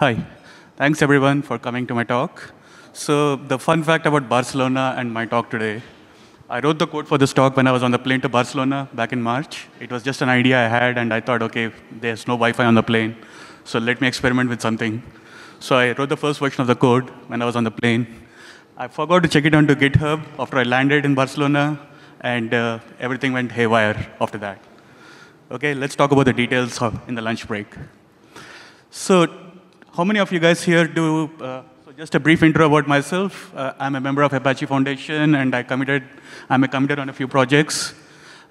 Hi. Thanks, everyone, for coming to my talk. So the fun fact about Barcelona and my talk today, I wrote the code for this talk when I was on the plane to Barcelona back in March. It was just an idea I had, and I thought, OK, there's no Wi-Fi on the plane, so let me experiment with something. So I wrote the first version of the code when I was on the plane. I forgot to check it onto GitHub after I landed in Barcelona, and uh, everything went haywire after that. OK, let's talk about the details in the lunch break. So how many of you guys here do, uh, so just a brief intro about myself. Uh, I'm a member of Apache Foundation, and I committed, I'm a committed on a few projects.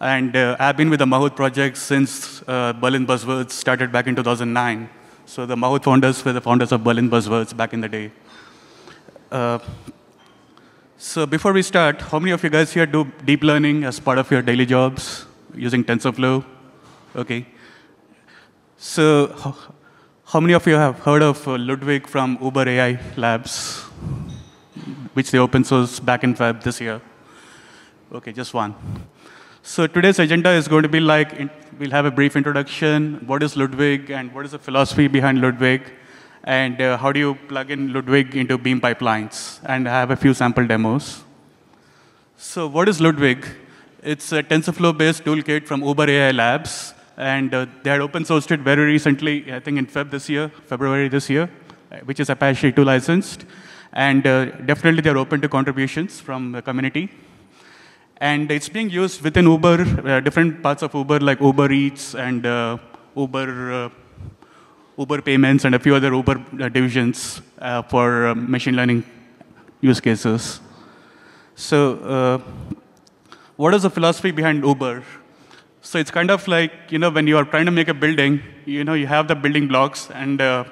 And uh, I've been with the Mahout project since uh, Berlin Buzzwords started back in 2009. So the Mahout founders were the founders of Berlin Buzzwords back in the day. Uh, so before we start, how many of you guys here do deep learning as part of your daily jobs using TensorFlow? Okay. So how many of you have heard of uh, Ludwig from Uber AI Labs, which they open source back in Feb this year? Okay, just one. So today's agenda is going to be like, we'll have a brief introduction, what is Ludwig, and what is the philosophy behind Ludwig, and uh, how do you plug in Ludwig into Beam pipelines, and I have a few sample demos. So what is Ludwig? It's a TensorFlow-based toolkit from Uber AI Labs, and uh, they had open sourced it very recently, I think in Feb this year, February this year, uh, which is Apache 2 licensed. And uh, definitely they're open to contributions from the community. And it's being used within Uber, uh, different parts of Uber, like Uber Eats and uh, Uber, uh, Uber Payments and a few other Uber divisions for machine learning use cases. So what is the philosophy behind Uber? So it's kind of like, you know, when you are trying to make a building, you know, you have the building blocks and uh,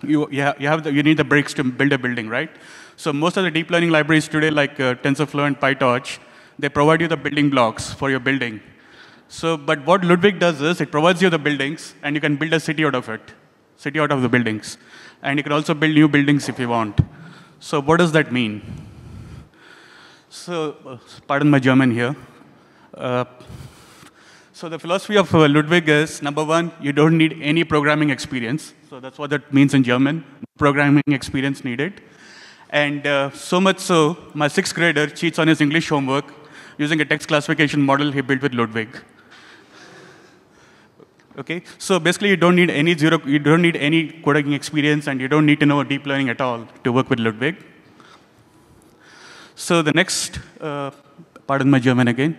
you, you, have, you, have the, you need the bricks to build a building, right? So most of the deep learning libraries today, like uh, TensorFlow and PyTorch, they provide you the building blocks for your building. So, but what Ludwig does is it provides you the buildings, and you can build a city out of it, city out of the buildings. And you can also build new buildings if you want. So what does that mean? So, uh, pardon my German here. Uh, so the philosophy of Ludwig is, number one, you don't need any programming experience. So that's what that means in German, programming experience needed. And uh, so much so, my sixth grader cheats on his English homework using a text classification model he built with Ludwig. Okay, so basically you don't need any zero, you don't need any coding experience, and you don't need to know deep learning at all to work with Ludwig. So the next, uh, pardon my German again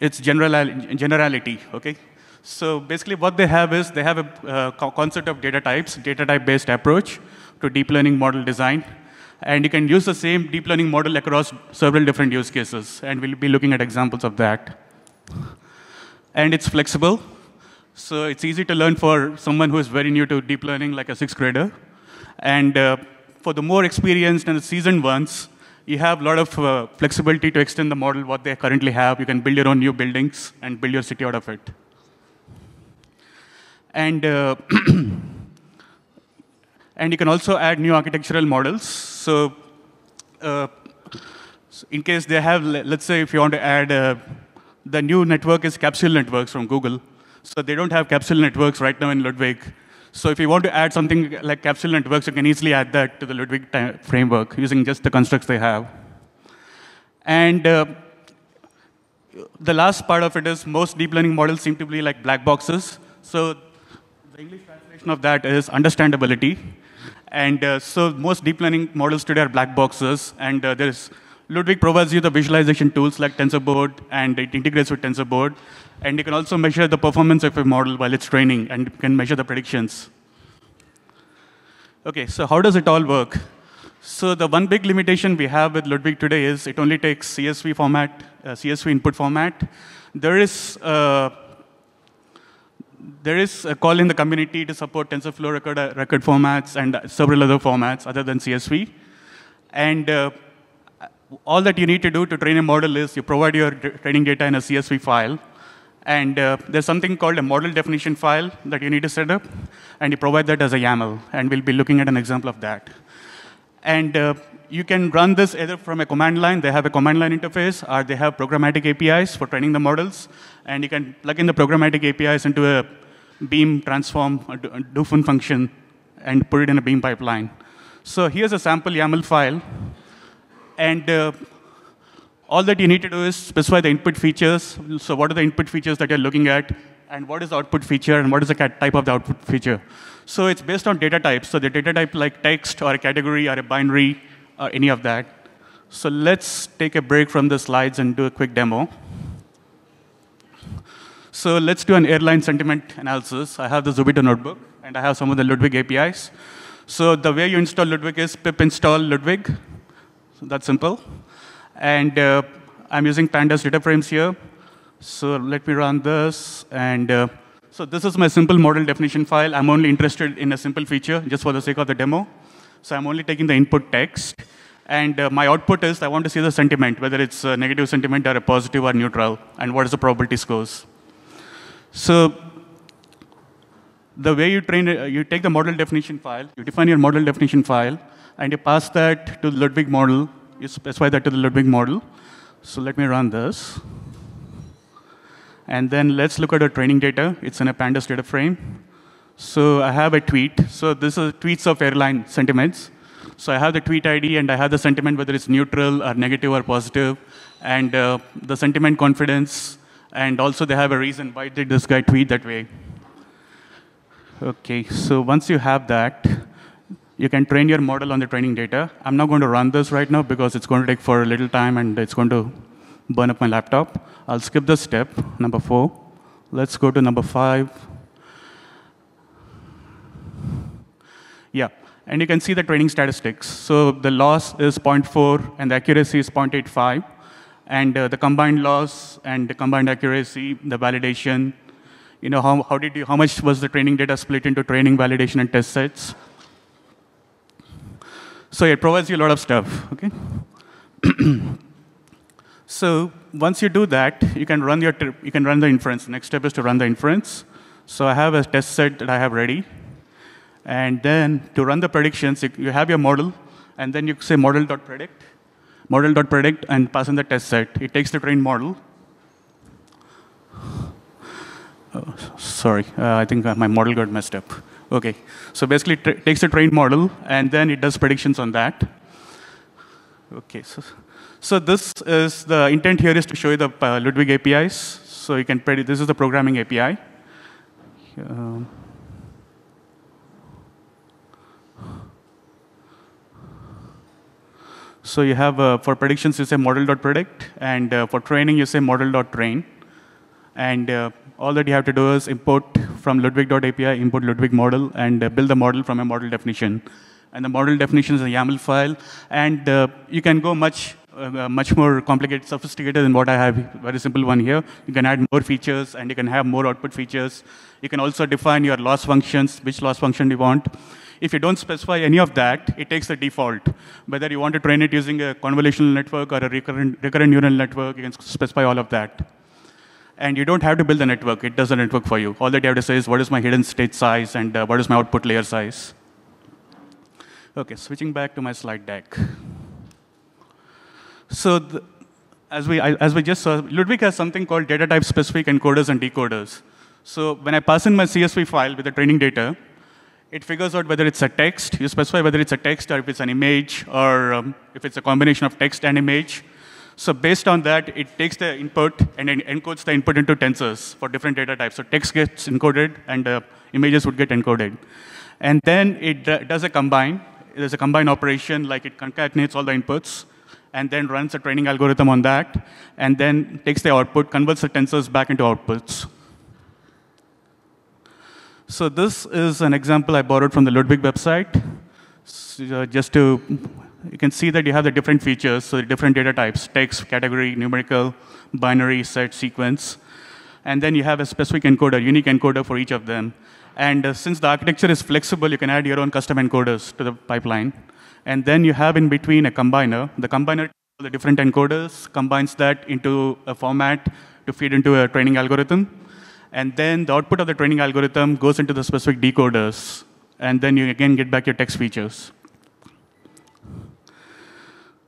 it's general, generality, okay? So basically what they have is they have a uh, concept of data types, data type-based approach to deep learning model design. And you can use the same deep learning model across several different use cases. And we'll be looking at examples of that. And it's flexible. So it's easy to learn for someone who is very new to deep learning, like a sixth grader. And uh, for the more experienced and seasoned ones, you have a lot of uh, flexibility to extend the model, what they currently have. You can build your own new buildings and build your city out of it. And, uh, and you can also add new architectural models. So uh, in case they have, let's say if you want to add, uh, the new network is capsule networks from Google. So they don't have capsule networks right now in Ludwig. So if you want to add something like capsule networks, you can easily add that to the Ludwig framework using just the constructs they have. And uh, the last part of it is most deep learning models seem to be like black boxes. So the English translation of that is understandability. And uh, so most deep learning models today are black boxes. And uh, there's Ludwig provides you the visualization tools like TensorBoard, and it integrates with TensorBoard. And you can also measure the performance of a model while it's training, and you can measure the predictions. OK, so how does it all work? So the one big limitation we have with Ludwig today is it only takes CSV format, uh, CSV input format. There is uh, there is a call in the community to support TensorFlow record, uh, record formats and several other formats other than CSV. And uh, all that you need to do to train a model is you provide your training data in a CSV file. And uh, there's something called a model definition file that you need to set up. And you provide that as a YAML. And we'll be looking at an example of that. And uh, you can run this either from a command line. They have a command line interface, or they have programmatic APIs for training the models. And you can plug in the programmatic APIs into a beam transform, DoFn function, and put it in a Beam pipeline. So here's a sample YAML file. And uh, all that you need to do is specify the input features. So what are the input features that you're looking at? And what is the output feature? And what is the type of the output feature? So it's based on data types. So the data type like text or a category or a binary or any of that. So let's take a break from the slides and do a quick demo. So let's do an airline sentiment analysis. I have the Jupyter notebook, and I have some of the Ludwig APIs. So the way you install Ludwig is pip install Ludwig. That's simple. And uh, I'm using pandas data frames here. So let me run this. And uh, so this is my simple model definition file. I'm only interested in a simple feature, just for the sake of the demo. So I'm only taking the input text. And uh, my output is I want to see the sentiment, whether it's a negative sentiment or a positive or neutral, and what is the probability scores. So the way you train, uh, you take the model definition file, you define your model definition file, and you pass that to the Ludwig model. You specify that to the Ludwig model. So let me run this. And then let's look at the training data. It's in a pandas data frame. So I have a tweet. So this is tweets of airline sentiments. So I have the tweet ID, and I have the sentiment, whether it's neutral or negative or positive, and uh, the sentiment confidence, and also they have a reason why did this guy tweet that way. Okay, so once you have that, you can train your model on the training data. I'm not going to run this right now because it's going to take for a little time and it's going to burn up my laptop. I'll skip this step, number four. Let's go to number five. Yeah, and you can see the training statistics. So the loss is 0.4 and the accuracy is 0.85 and uh, the combined loss and the combined accuracy, the validation, you know, how, how, did you, how much was the training data split into training, validation, and test sets? So it provides you a lot of stuff, okay? so once you do that, you can run your you can run the inference. Next step is to run the inference. So I have a test set that I have ready. And then to run the predictions, you have your model, and then you say model.predict model.predict and pass in the test set. It takes the trained model. Oh, sorry, uh, I think uh, my model got messed up. Okay, so basically it takes a trained model and then it does predictions on that. Okay, so, so this is the intent here is to show you the uh, Ludwig APIs. So you can predict, this is the programming API. Um, So you have, uh, for predictions, you say model.predict, and uh, for training, you say model.train. And uh, all that you have to do is import from ludwig.api, import Ludwig model, and uh, build the model from a model definition. And the model definition is a YAML file, and uh, you can go much uh, much more complicated, sophisticated than what I have. Very simple one here. You can add more features, and you can have more output features. You can also define your loss functions, which loss function you want. If you don't specify any of that, it takes the default. Whether you want to train it using a convolutional network or a recurrent, recurrent neural network, you can specify all of that. And you don't have to build the network. It does the network for you. All that you have to say is, what is my hidden state size and uh, what is my output layer size? OK, switching back to my slide deck. So the, as, we, as we just saw, Ludwig has something called data type specific encoders and decoders. So when I pass in my CSV file with the training data, it figures out whether it's a text. You specify whether it's a text or if it's an image or um, if it's a combination of text and image. So based on that, it takes the input and then encodes the input into tensors for different data types. So text gets encoded and uh, images would get encoded. And then it does a combine. There's a combine operation, like it concatenates all the inputs and then runs a training algorithm on that, and then takes the output, converts the tensors back into outputs. So this is an example I borrowed from the Ludwig website. So, uh, just to, you can see that you have the different features, so the different data types, text, category, numerical, binary, set, sequence. And then you have a specific encoder, unique encoder for each of them. And uh, since the architecture is flexible, you can add your own custom encoders to the pipeline. And then you have in between a combiner. The combiner, the different encoders, combines that into a format to feed into a training algorithm. And then the output of the training algorithm goes into the specific decoders. And then you again get back your text features.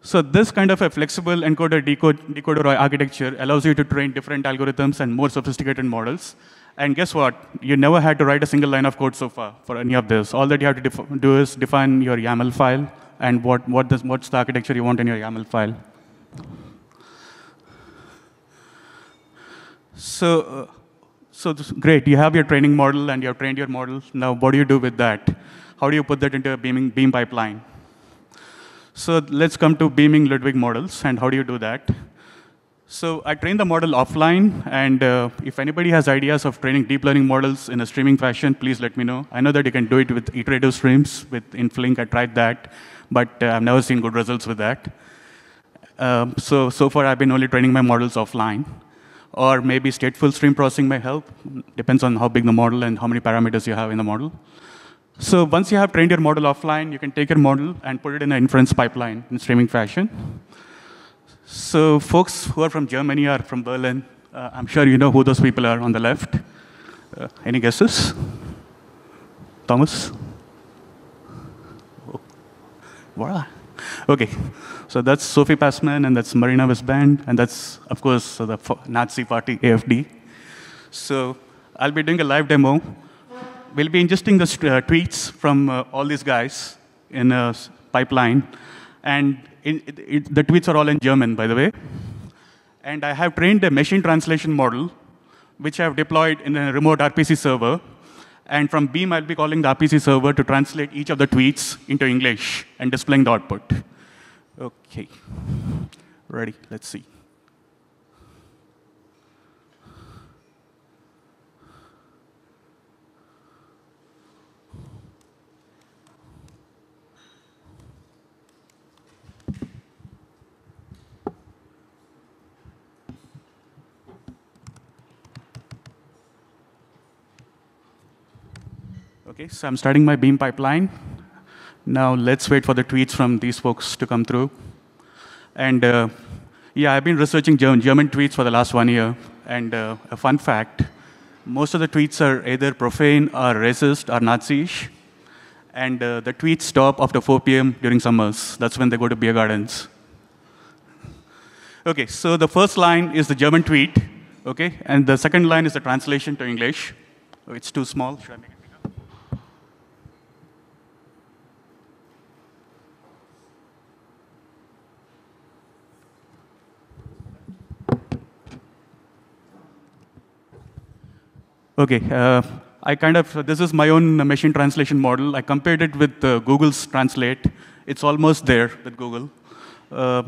So this kind of a flexible encoder decode, decoder architecture allows you to train different algorithms and more sophisticated models. And guess what? You never had to write a single line of code so far for any of this. All that you have to do is define your YAML file and what, what this, what's the architecture you want in your YAML file. So, uh, so great. You have your training model and you have trained your model. Now, what do you do with that? How do you put that into a beaming, beam pipeline? So let's come to beaming Ludwig models and how do you do that? So I train the model offline, and uh, if anybody has ideas of training deep learning models in a streaming fashion, please let me know. I know that you can do it with iterative streams with in Flink. I tried that, but uh, I've never seen good results with that. Um, so, so far, I've been only training my models offline. Or maybe stateful stream processing may help. Depends on how big the model and how many parameters you have in the model. So once you have trained your model offline, you can take your model and put it in an inference pipeline in streaming fashion. So folks who are from Germany or from Berlin, uh, I'm sure you know who those people are on the left. Uh, any guesses? Thomas? Oh. Voila. Okay, so that's Sophie Passmann, and that's Marina Weisband, and that's, of course, the Nazi party, AFD. So I'll be doing a live demo. We'll be ingesting the uh, tweets from uh, all these guys in a pipeline, and it, it, the tweets are all in German, by the way. And I have trained a machine translation model, which I have deployed in a remote RPC server. And from Beam, I'll be calling the RPC server to translate each of the tweets into English and displaying the output. OK. Ready. Let's see. Okay, so I'm starting my Beam pipeline. Now let's wait for the tweets from these folks to come through. And uh, yeah, I've been researching German, German, tweets for the last one year. And uh, a fun fact, most of the tweets are either profane or racist or Nazi-ish. And uh, the tweets stop after 4 p.m. during summers. That's when they go to beer gardens. Okay, so the first line is the German tweet, okay? And the second line is the translation to English. Oh, it's too small. Should I make it? Okay, uh, I kind of, this is my own machine translation model. I compared it with uh, Google's Translate. It's almost there with Google. Uh,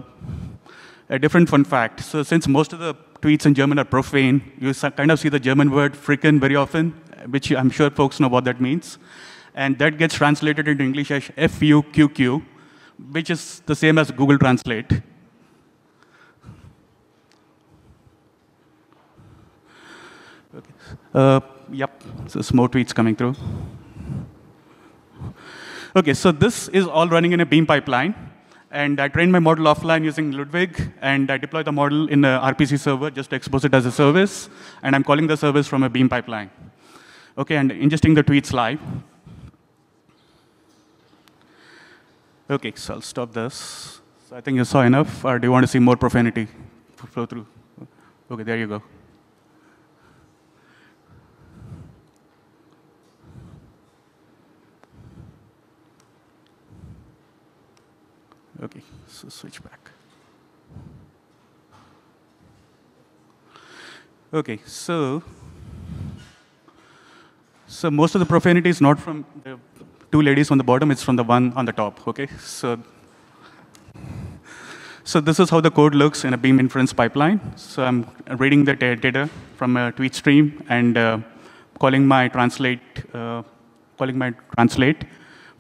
a different fun fact. So since most of the tweets in German are profane, you kind of see the German word fricken very often, which I'm sure folks know what that means. And that gets translated into English as F-U-Q-Q, which is the same as Google Translate. Uh, yep, so some more tweets coming through. OK, so this is all running in a Beam pipeline. And I trained my model offline using Ludwig, and I deploy the model in a RPC server just to expose it as a service. And I'm calling the service from a Beam pipeline. OK, and ingesting the tweets live. OK, so I'll stop this. So I think you saw enough, or do you want to see more profanity flow through? OK, there you go. OK, so switch back. OK, so so most of the profanity is not from the two ladies on the bottom, it's from the one on the top. OK, so so this is how the code looks in a Beam inference pipeline. So I'm reading the data from a tweet stream and uh, calling my translate, uh, calling my translate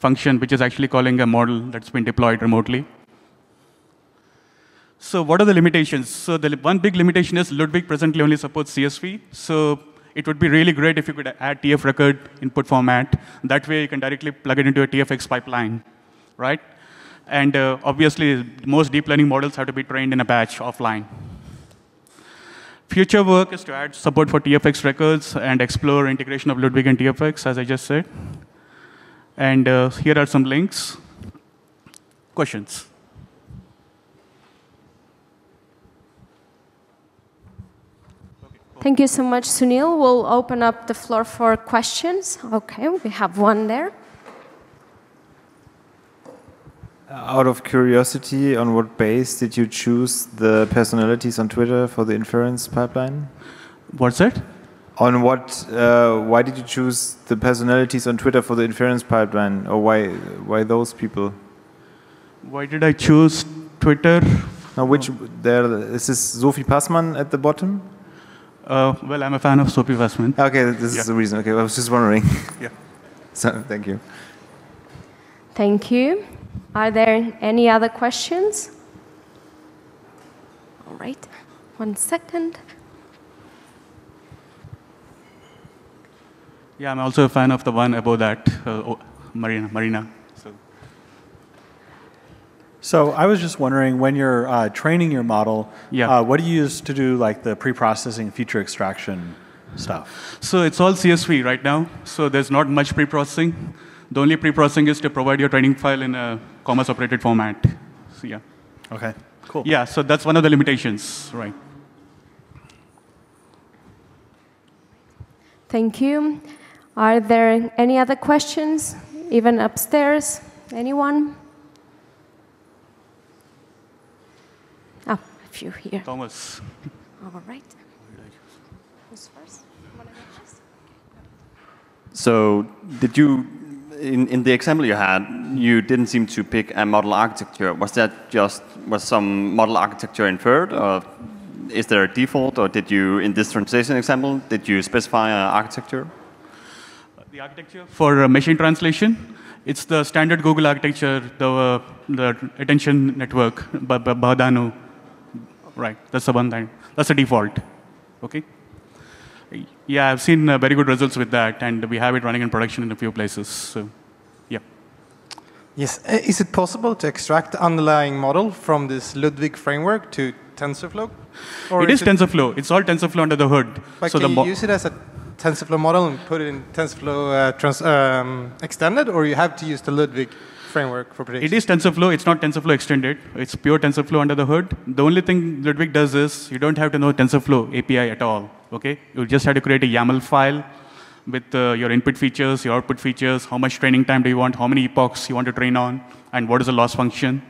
function, which is actually calling a model that's been deployed remotely. So what are the limitations? So the one big limitation is Ludwig presently only supports CSV. So it would be really great if you could add TF record input format. That way you can directly plug it into a TFX pipeline, right? And uh, obviously, most deep learning models have to be trained in a batch offline. Future work is to add support for TFX records and explore integration of Ludwig and TFX, as I just said. And uh, here are some links. Questions? Thank you so much, Suneel. We'll open up the floor for questions. Okay, we have one there. Out of curiosity, on what base did you choose the personalities on Twitter for the inference pipeline? What's that? On what? Uh, why did you choose the personalities on Twitter for the inference pipeline, or why? Why those people? Why did I choose Twitter? Now, which there is this is Sophie Passmann at the bottom? Uh, well, I'm a fan of Sophie Passmann. Okay, this Yeah. is the reason. Okay, I was just wondering. Yeah. so, thank you. Thank you. Are there any other questions? All right, one second. Yeah, I'm also a fan of the one above that, uh, oh, Marina. Marina. So, So I was just wondering, when you're uh, training your model, Yeah. uh, what do you use to do like the pre-processing, feature extraction stuff? so it's all CSV right now. So there's not much pre-processing. The only pre-processing is to provide your training file in a comma-separated format. So yeah. Okay, cool. Yeah, so that's one of the limitations, right? Thank you. Are there any other questions, even upstairs? Anyone? Oh, a few here. Thomas. All right. Who's first? Wanna go first? So did you, in, in the example you had, you didn't seem to pick a model architecture. Was that just, was some model architecture inferred, or is there a default, or did you, in this translation example, did you specify an architecture? The architecture for uh, machine translation, it's the standard Google architecture, the, uh, the attention network, B- B- Bahdanau. Right, that's the one thing. That's the default. Okay? Yeah, I've seen uh, very good results with that, and we have it running in production in a few places. So, yeah. Yes. Uh, Is it possible to extract the underlying model from this Ludwig framework to TensorFlow? Or it is TensorFlow. It's all TensorFlow under the hood. But so can the mo- you use it as a TensorFlow model and put it in TensorFlow uh, um, extended, or you have to use the Ludwig framework for prediction? It is TensorFlow. It's not TensorFlow extended. It's pure TensorFlow under the hood. The only thing Ludwig does is you don't have to know TensorFlow API at all. Okay, you just have to create a YAML file with uh, your input features, your output features, how much training time do you want, how many epochs you want to train on, and what is the loss function.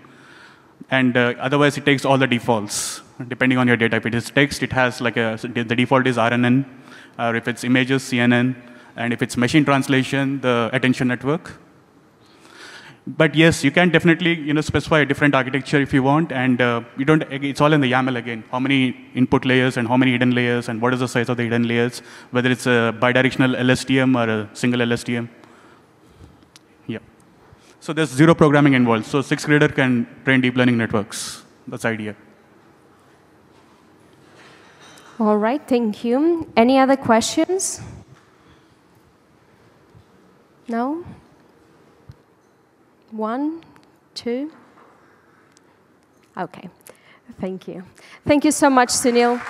And uh, otherwise, it takes all the defaults depending on your data. If it is text, it has like a the default is RNN, or if it's images, CNN, and if it's machine translation, the attention network. But yes, you can definitely you know, specify a different architecture if you want, and uh, you don't, it's all in the YAML again. How many input layers and how many hidden layers, and what is the size of the hidden layers, whether it's a bidirectional LSTM or a single LSTM. Yeah. So there's zero programming involved. So sixth grader can train deep learning networks. That's the idea. All right, thank you. Any other questions? No? One, two? Okay, thank you. Thank you so much, Suneel.